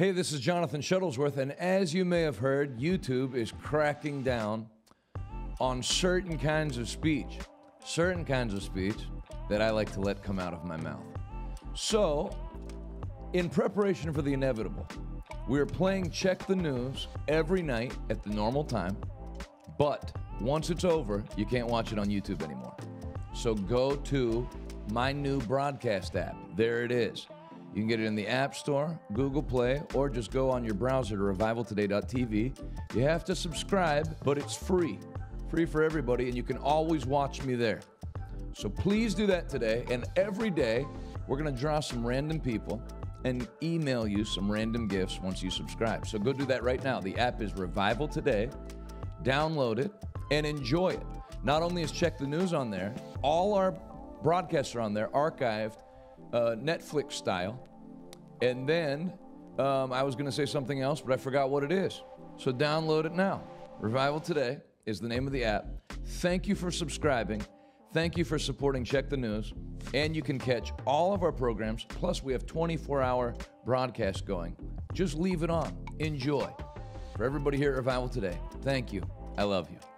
Hey, this is Jonathan Shuttlesworth, and as you may have heard, YouTube is cracking down on certain kinds of speech, certain kinds of speech that I like to let come out of my mouth. So, in preparation for the inevitable, we're playing Check the News every night at the normal time, but once it's over, you can't watch it on YouTube anymore. So go to my new broadcast app. There it is. You can get it in the App Store, Google Play, or just go on your browser to revivaltoday.tv. You have to subscribe, but it's free. Free for everybody, and you can always watch me there. So please do that today. And every day, we're going to draw some random people and email you some random gifts once you subscribe. So go do that right now. The app is Revival Today. Download it and enjoy it. Not only is Check the News on there, all our broadcasts are on there, archived, uh, Netflix style. And then um, I was going to say something else, but I forgot what it is. So download it now. Revival Today is the name of the app. Thank you for subscribing. Thank you for supporting Check the News. And you can catch all of our programs. Plus, we have 24 hour broadcast going. Just leave it on. Enjoy. For everybody here at Revival Today, thank you. I love you.